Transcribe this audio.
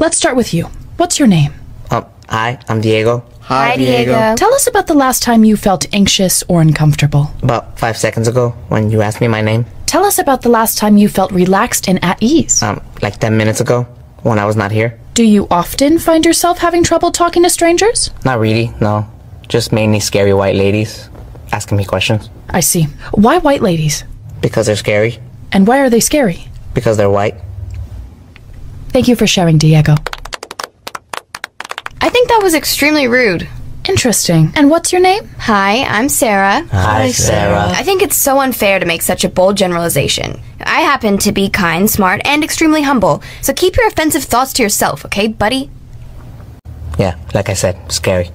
Let's start with you. What's your name? Um, hi, I'm Diego. Hi, Diego. Tell us about the last time you felt anxious or uncomfortable. About five seconds ago, when you asked me my name. Tell us about the last time you felt relaxed and at ease. Um, like 10 minutes ago, when I was not here. Do you often find yourself having trouble talking to strangers? Not really, no. Just mainly scary white ladies asking me questions. I see. Why white ladies? Because they're scary. And why are they scary? Because they're white. Thank you for sharing, Diego. I think that was extremely rude. Interesting. And what's your name? Hi, I'm Sarah. Hi, Sarah. I think it's so unfair to make such a bold generalization. I happen to be kind, smart, and extremely humble, so keep your offensive thoughts to yourself, okay, buddy? Yeah, like I said, scary.